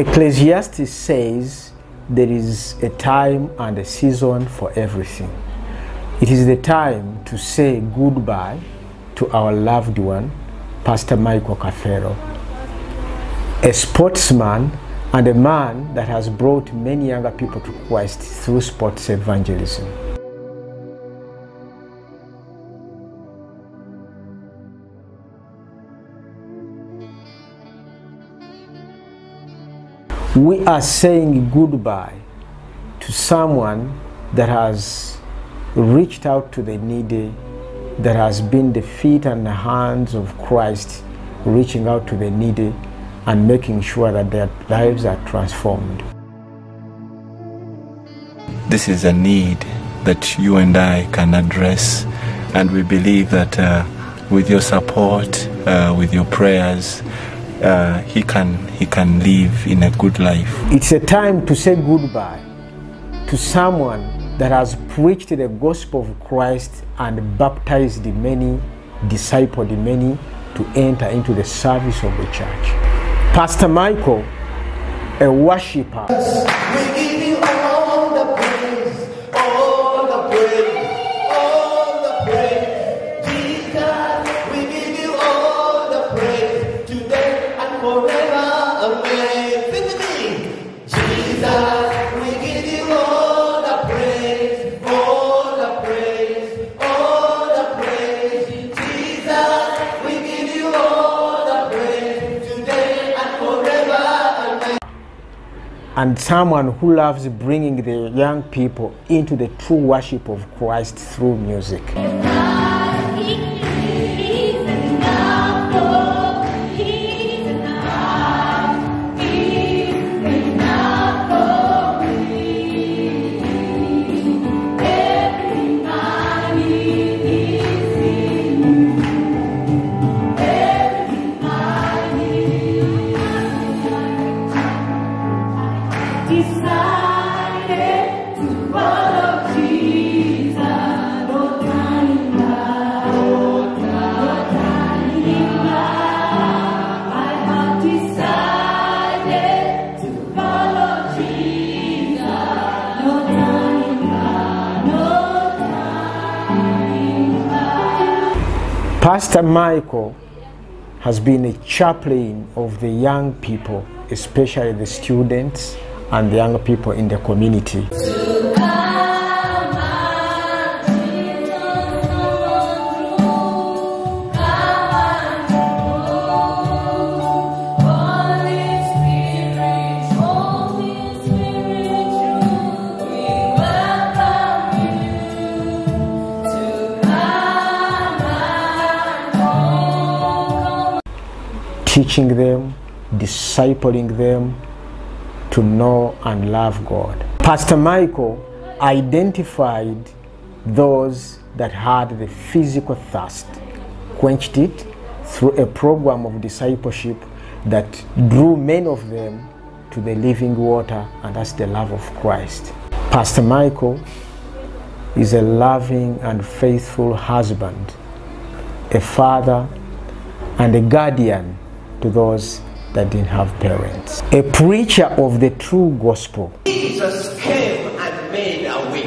Ecclesiastes says there is a time and a season for everything. It is the time to say goodbye to our loved one, Pastor Michael Cafero, a sportsman and a man that has brought many younger people to Christ through sports evangelism. We are saying goodbye to someone that has reached out to the needy, that has been the feet and the hands of Christ, reaching out to the needy and making sure that their lives are transformed. This is a need that you and I can address, and we believe that uh, with your support, uh, with your prayers, uh, he can he can live in a good life. It's a time to say goodbye to someone that has preached the gospel of Christ and baptized the many, discipled the many to enter into the service of the church. Pastor Michael, a worshiper. We give you all the praise, all the praise, and someone who loves bringing the young people into the true worship of Christ through music. Pastor Michael has been a chaplain of the young people, especially the students and the young people in the community. Teaching them, discipling them to know and love God. Pastor Michael identified those that had the physical thirst, quenched it through a program of discipleship that drew many of them to the living water, and that's the love of Christ. Pastor Michael is a loving and faithful husband, a father, and a guardian to those that didn't have parents. A preacher of the true gospel. Jesus came and made a way.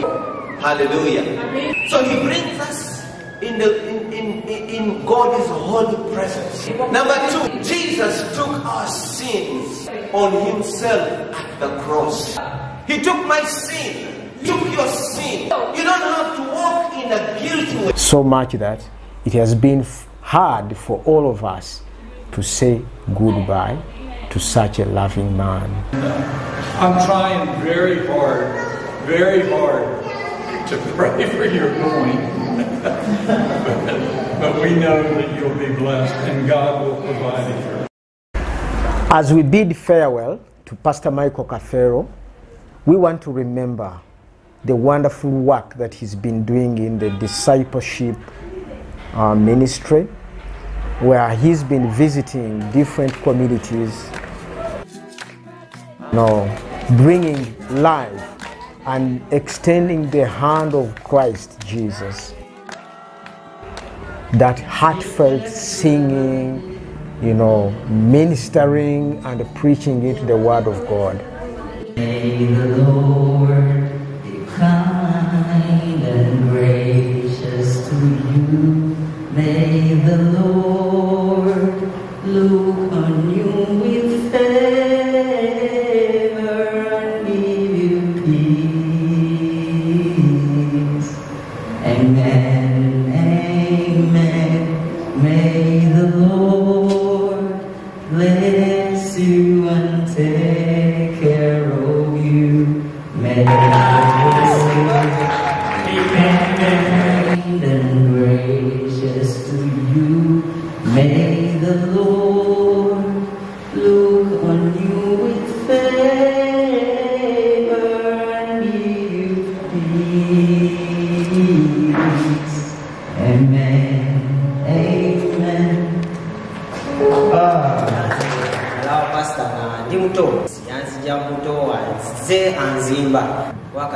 Hallelujah. So he brings us in the in, in, in God's holy presence. Number two, Jesus took our sins on himself at the cross. He took my sin, took your sin. You don't have to walk in a guilty way. So much that it has been hard for all of us to say goodbye to such a loving man. I'm trying very hard, very hard to pray for your going. but, but we know that you'll be blessed and God will provide it. As we bid farewell to Pastor Michael Kafeero, we want to remember the wonderful work that he's been doing in the discipleship uh, ministry, where he's been visiting different communities, you know, bringing life and extending the hand of Christ Jesus. That heartfelt singing, you know, ministering and preaching it the word of God. May the Lord be kind and gracious to you. May the Lord look on you with favor and give you peace. Amen. Amen. May the Lord bless you and take care of you. May the Lord kind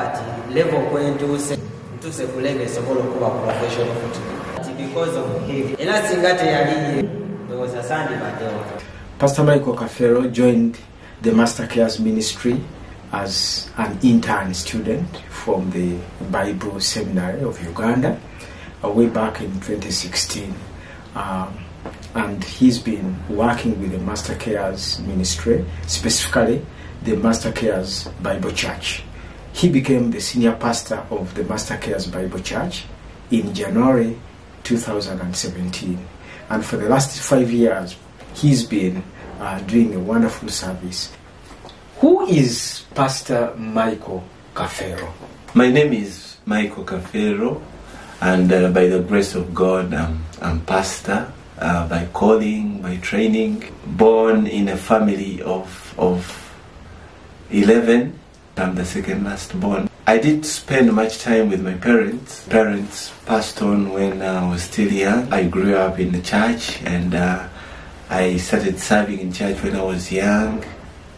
wakati level kwentuuse ntuse level sokolo okuba professional football because of him era singa teyaliye ndowooza sandibaddewo Pastor Michael Cafero joined the Master Cares Ministry as an intern student from the Bible Seminary of Uganda uh, way back in 2016. Um, and he's been working with the Master Cares Ministry, specifically the Master Cares Bible Church. He became the senior pastor of the Master Cares Bible Church in January 2017. And for the last five years, he's been uh, doing a wonderful service. Who is Pastor Michael Kafeero? My name is Michael Kafeero, and uh, by the grace of God, I'm, I'm pastor uh, by calling, by training. Born in a family of, of 11, I'm the second last born. I did spend much time with my parents. Parents passed on when I was still young. I grew up in the church and uh, I started serving in church when I was young.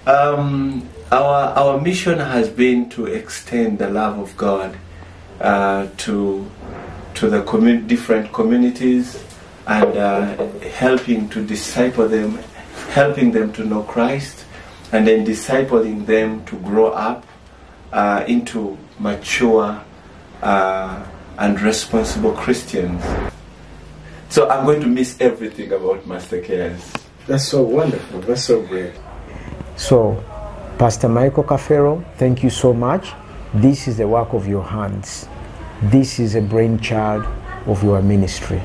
Um, our, our mission has been to extend the love of God uh, to, to the commu- different communities and uh, helping to disciple them, helping them to know Christ, and then discipling them to grow up uh, into mature uh, and responsible Christians. So I'm going to miss everything about Master Cares. That's so wonderful. That's so great. So, Pastor Michael Kafeero, thank you so much. This is the work of your hands. This is a brainchild of your ministry.